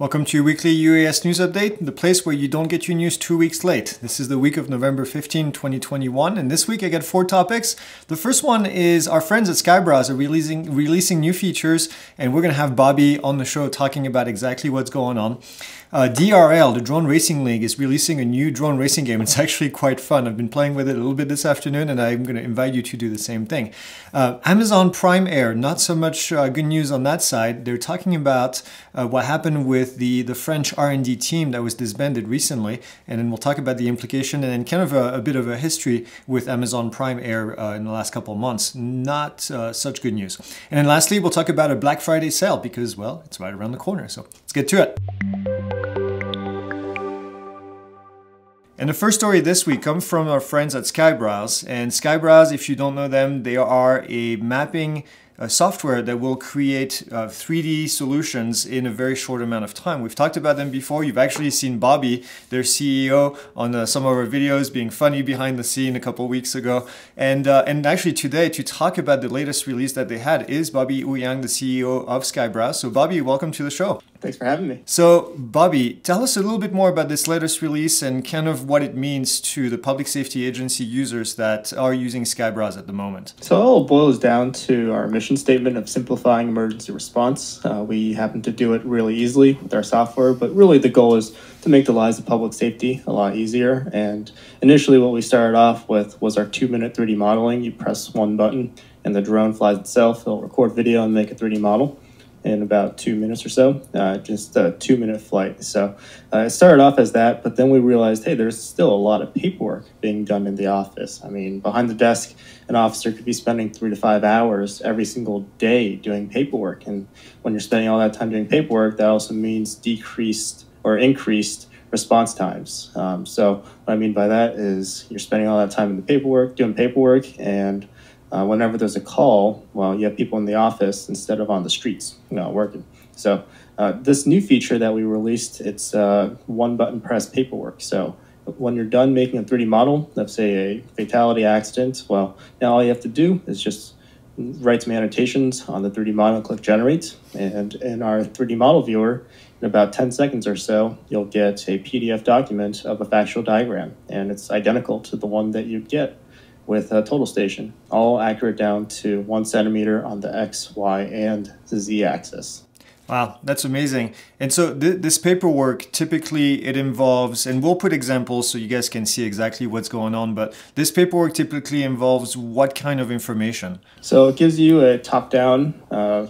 Welcome to your weekly UAS news update, the place where you don't get your news two weeks late. This is the week of November 15, 2021, and this week I got four topics. The first one is our friends at SkyeBrowse are releasing releasing new features, and we're going to have Bobby on the show talking about exactly what's going on. Uh, DRL, the Drone Racing League, is releasing a new drone racing game. It's actually quite fun. I've been playing with it a little bit this afternoon, and I'm going to invite you to do the same thing. Uh, Amazon Prime Air, not so much uh, good news on that side. They're talking about uh, what happened with the, the French R&D team that was disbanded recently, and then we'll talk about the implication and then kind of a, a bit of a history with Amazon Prime Air uh, in the last couple of months. Not uh, such good news. And then lastly, we'll talk about a Black Friday sale because, well, it's right around the corner. So let's get to it. And the first story this week comes from our friends at SkyeBrowse. And SkyeBrowse, if you don't know them, they are a mapping uh, software that will create uh, 3D solutions in a very short amount of time. We've talked about them before. You've actually seen Bobby, their CEO, on uh, some of our videos being funny behind the scene a couple weeks ago. And, uh, and actually today, to talk about the latest release that they had, is Bobby Ouyang, the CEO of SkyeBrowse. So Bobby, welcome to the show. Thanks for having me. So, Bobby, tell us a little bit more about this latest release and kind of what it means to the public safety agency users that are using SkyeBrowse at the moment. So, it all boils down to our mission statement of simplifying emergency response. Uh, we happen to do it really easily with our software, but really the goal is to make the lives of public safety a lot easier. And initially, what we started off with was our two minute 3D modeling. You press one button, and the drone flies itself, it'll record video and make a 3D model in about two minutes or so, uh, just a two minute flight. So uh, it started off as that, but then we realized, hey, there's still a lot of paperwork being done in the office. I mean, behind the desk, an officer could be spending three to five hours every single day doing paperwork. And when you're spending all that time doing paperwork, that also means decreased or increased response times. Um, so what I mean by that is you're spending all that time in the paperwork, doing paperwork, and uh, whenever there's a call, well, you have people in the office instead of on the streets, you know, working. So uh, this new feature that we released, it's uh, one button press paperwork. So when you're done making a 3D model of say a fatality accident, well, now all you have to do is just write some annotations on the 3D model, click generate, and in our 3D model viewer, in about 10 seconds or so, you'll get a PDF document of a factual diagram, and it's identical to the one that you get with a total station, all accurate down to one centimeter on the X, Y, and the Z axis. Wow, that's amazing. And so th this paperwork typically it involves, and we'll put examples so you guys can see exactly what's going on, but this paperwork typically involves what kind of information? So it gives you a top-down uh,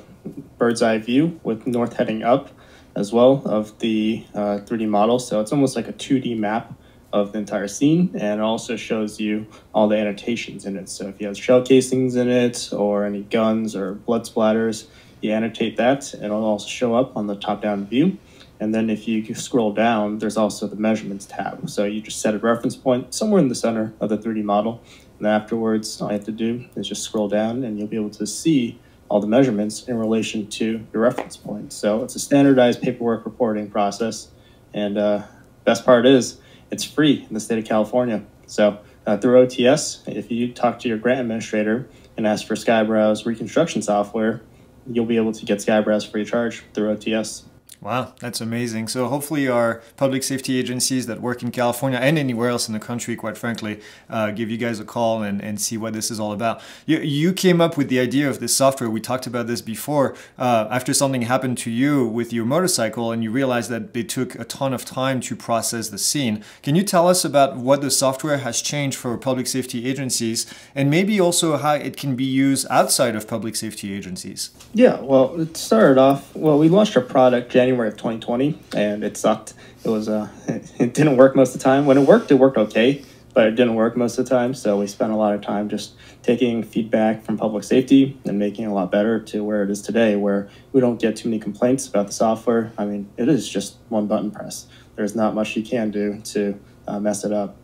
bird's eye view with north heading up as well of the uh, 3D model. So it's almost like a 2D map of the entire scene and it also shows you all the annotations in it. So if you have shell casings in it or any guns or blood splatters, you annotate that. And it'll also show up on the top-down view. And then if you scroll down, there's also the measurements tab. So you just set a reference point somewhere in the center of the 3D model. And afterwards, all you have to do is just scroll down and you'll be able to see all the measurements in relation to your reference point. So it's a standardized paperwork reporting process. And uh, best part is it's free in the state of California. So uh, through OTS, if you talk to your grant administrator and ask for SkyeBrowse reconstruction software, you'll be able to get SkyeBrowse free charge through OTS. Wow, that's amazing. So hopefully our public safety agencies that work in California and anywhere else in the country, quite frankly, uh, give you guys a call and, and see what this is all about. You, you came up with the idea of this software. We talked about this before. Uh, after something happened to you with your motorcycle and you realized that it took a ton of time to process the scene. Can you tell us about what the software has changed for public safety agencies and maybe also how it can be used outside of public safety agencies? Yeah, well, it started off, well, we launched our product January January of 2020, and it sucked. It was uh, it didn't work most of the time. When it worked, it worked okay, but it didn't work most of the time. So we spent a lot of time just taking feedback from public safety and making it a lot better to where it is today, where we don't get too many complaints about the software. I mean, it is just one button press. There's not much you can do to uh, mess it up.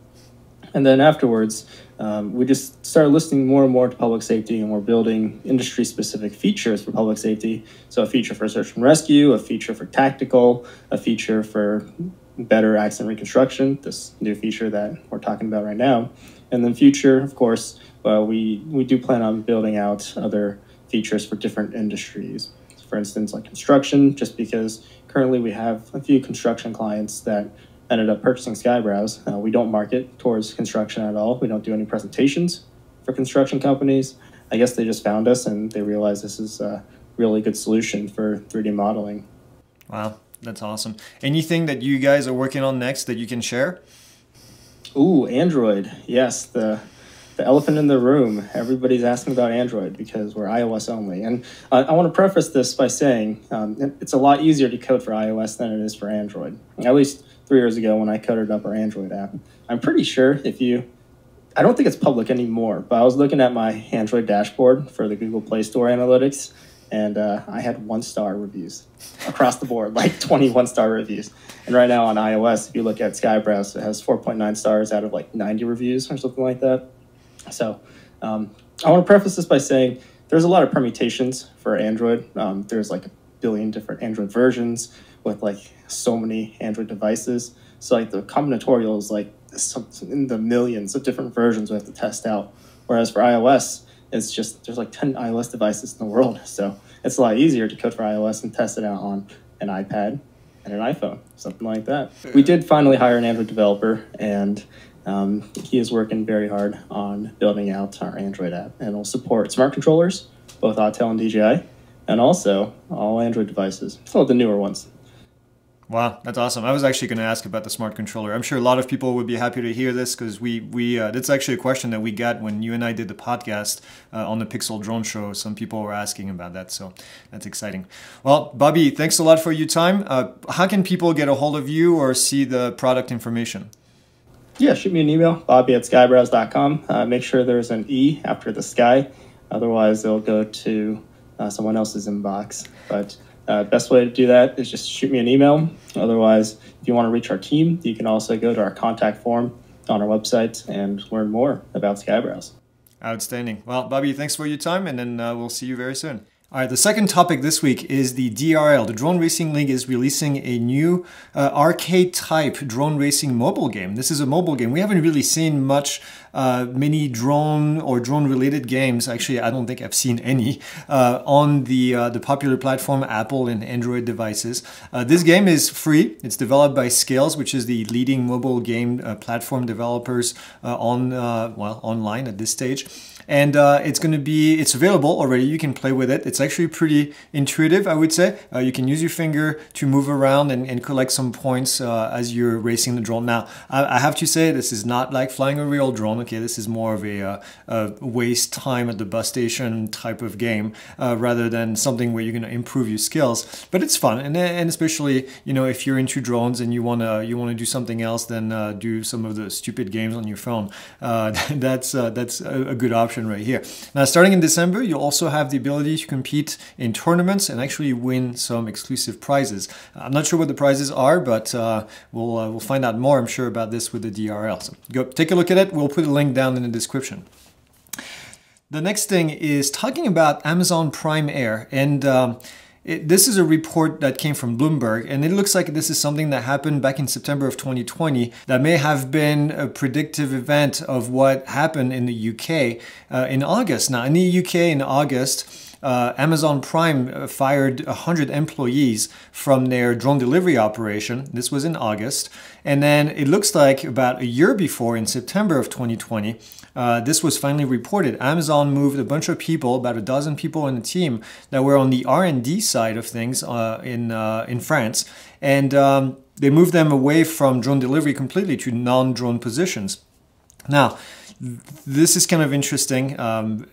And then afterwards, um, we just started listening more and more to public safety, and we're building industry specific features for public safety. So, a feature for search and rescue, a feature for tactical, a feature for better accident reconstruction, this new feature that we're talking about right now. And then, future, of course, well, we, we do plan on building out other features for different industries. For instance, like construction, just because currently we have a few construction clients that ended up purchasing SkyeBrowse. Uh, we don't market towards construction at all. We don't do any presentations for construction companies. I guess they just found us and they realized this is a really good solution for 3D modeling. Wow, that's awesome. Anything that you guys are working on next that you can share? Ooh, Android. Yes, the the elephant in the room. Everybody's asking about Android because we're iOS only. And uh, I want to preface this by saying um, it's a lot easier to code for iOS than it is for Android. At least three years ago when I coded up our Android app. I'm pretty sure if you, I don't think it's public anymore, but I was looking at my Android dashboard for the Google Play Store analytics and uh, I had one star reviews across the board, like 21 star reviews. And right now on iOS, if you look at SkyeBrowse, it has 4.9 stars out of like 90 reviews or something like that. So um, I want to preface this by saying there's a lot of permutations for Android. Um, there's like a billion different Android versions with like so many Android devices. So like the combinatorial is like something in the millions of different versions we have to test out. Whereas for iOS, it's just there's like 10 iOS devices in the world. So it's a lot easier to code for iOS and test it out on an iPad and an iPhone, something like that. We did finally hire an Android developer, and um, he is working very hard on building out our Android app, and will support smart controllers, both Autel and DJI, and also all Android devices, of the newer ones. Wow, that's awesome. I was actually going to ask about the smart controller. I'm sure a lot of people would be happy to hear this because we we uh, that's actually a question that we got when you and I did the podcast uh, on the PIXL Drone Show. Some people were asking about that, so that's exciting. Well, Bobby, thanks a lot for your time. Uh, how can people get a hold of you or see the product information? Yeah, shoot me an email, bobby at skyebrowse.com. Uh, make sure there's an E after the sky, otherwise it'll go to uh, someone else's inbox. But uh, best way to do that is just shoot me an email. Otherwise, if you want to reach our team, you can also go to our contact form on our website and learn more about SkyeBrowse. Outstanding. Well, Bobby, thanks for your time, and then uh, we'll see you very soon. All right, the second topic this week is the DRL. The Drone Racing League is releasing a new uh, arcade type drone racing mobile game. This is a mobile game. We haven't really seen much uh, mini drone or drone related games. Actually, I don't think I've seen any uh, on the uh, the popular platform Apple and Android devices. Uh, this game is free. It's developed by Skillz, which is the leading mobile game uh, platform developers on well online at this stage and uh, it's going to be it's available already you can play with it it's actually pretty intuitive i would say uh, you can use your finger to move around and, and collect some points uh, as you're racing the drone now I, I, have to say this is not like flying a real drone okay this is more of a, uh, a waste time at the bus station type of game uh, rather than something where you're going to improve your skills but it's fun and, and especially you know if you're into drones and you want to you want to do something else than uh, do some of the stupid games on your phone that's that's a, a good option right here. Now, starting in December, you'll also have the ability to compete in tournaments and actually win some exclusive prizes. I'm not sure what the prizes are, but uh, we'll, uh, we'll find out more, I'm sure, about this with the DRL. So go take a look at it. We'll put a link down in the description. The next thing is talking about Amazon Prime Air. And um, it, this is a report that came from Bloomberg, and it looks like this is something that happened back in September of 2020 that may have been a predictive event of what happened in the UK uh, in August. Now, in the UK in August, uh, Amazon Prime uh, fired 100 employees from their drone delivery operation. This was in August. And then it looks like about a year before, in September of 2020, uh, this was finally reported. Amazon moved a bunch of people, about a dozen people in the team that were on the R&D side of things uh, in, uh, in France. And um, they moved them away from drone delivery completely to non-drone positions. Now, this is kind of interesting. Um,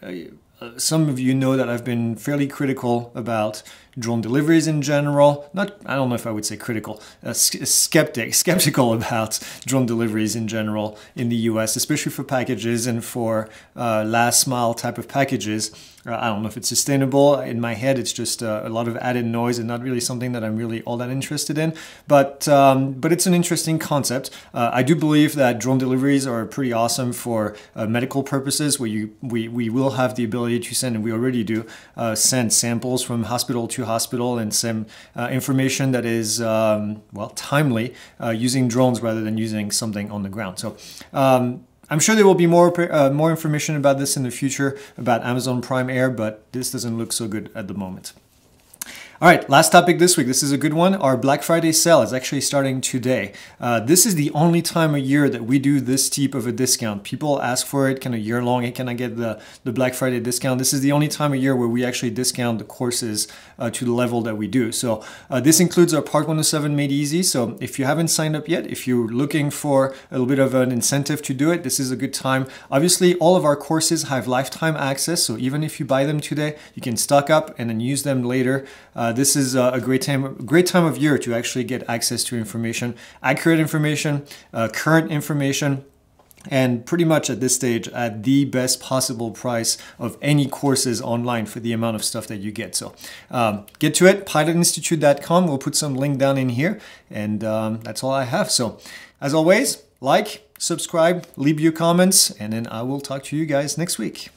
Uh, some of you know that I've been fairly critical about drone deliveries in general. Not, I don't know if I would say critical, uh, skeptic, skeptical about drone deliveries in general in the US, especially for packages and for uh, last mile type of packages. Uh, I don't know if it's sustainable. In my head, it's just uh, a lot of added noise and not really something that I'm really all that interested in. But um, but it's an interesting concept. Uh, I do believe that drone deliveries are pretty awesome for uh, medical purposes, where you we, we will have the ability to send, and we already do, uh, send samples from hospital to hospital and some uh, information that is um, well timely using drones rather than using something on the ground. So. Um, I'm sure there will be more uh, more information about this in the future about Amazon Prime Air, but this doesn't look so good at the moment. All right, last topic this week. This is a good one. Our Black Friday sale is actually starting today. Uh, this is the only time of year that we do this type of a discount. People ask for it kind of year long. Hey, can I get the, the Black Friday discount? This is the only time of year where we actually discount the courses uh, to the level that we do. So uh, this includes our Part 107 Made Easy. So if you haven't signed up yet, if you're looking for a little bit of an incentive to do it, this is a good time. Obviously, all of our courses have lifetime access. So even if you buy them today, you can stock up and then use them later. This is a great time, great time of year to actually get access to information, accurate information, uh, current information, and pretty much at this stage at the best possible price of any courses online for the amount of stuff that you get. So um, get to it, pilotinstitute.com. We'll put some link down in here, and um, that's all I have. So as always, like, subscribe, leave your comments, and then I will talk to you guys next week.